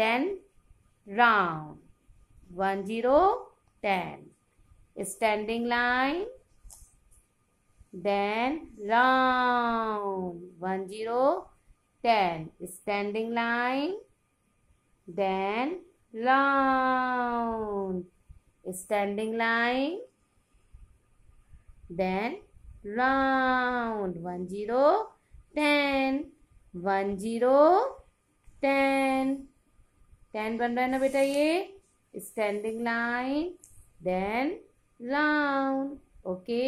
ten round. One zero ten. Standing line. Then round. One zero ten. Standing line. Then round. Standing line. Then round. One zero ten. One zero ten ten बन रहा है ना बेटा ये? Standing line then round okay